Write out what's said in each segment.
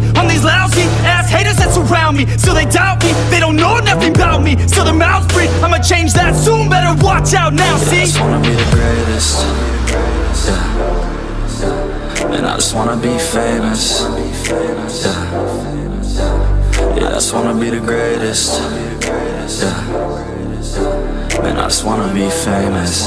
bounty on these lousy ass haters that surround me. Still they doubt me, they don't know nothing about me. Still their mouths free, I'ma change that soon. Better watch out now, I see? just wanna be the greatest. Yeah. And I just wanna be famous. Yeah. Yeah, I just wanna be the greatest. Yeah. Man, I just wanna be famous.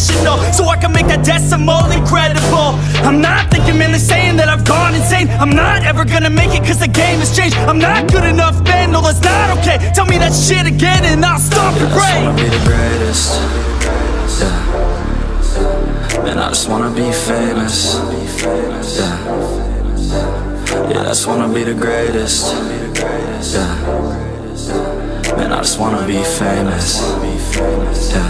professional So I can make that decimal incredible I'm not thinking man they're saying that I've gone insane I'm not ever gonna make it cause the game has changed I'm not good enough man, no that's not okay Tell me that shit again and I'll stop Yeah, and I just wanna be the greatest. Yeah. Man, I just wanna be famous. Yeah. Yeah, I just wanna be the greatest. Yeah. Man, I just wanna be famous. Yeah.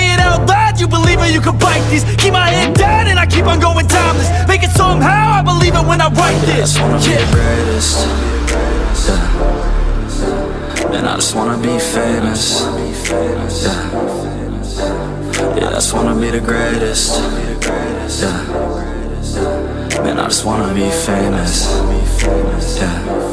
and I on going timeless Make it somehow, I believe it when I write I this just wanna Yeah. the greatest. Yeah. Man, I just wanna be famous. Yeah. Yeah, I just wanna be the greatest. Yeah. Man, I just wanna be famous. Yeah.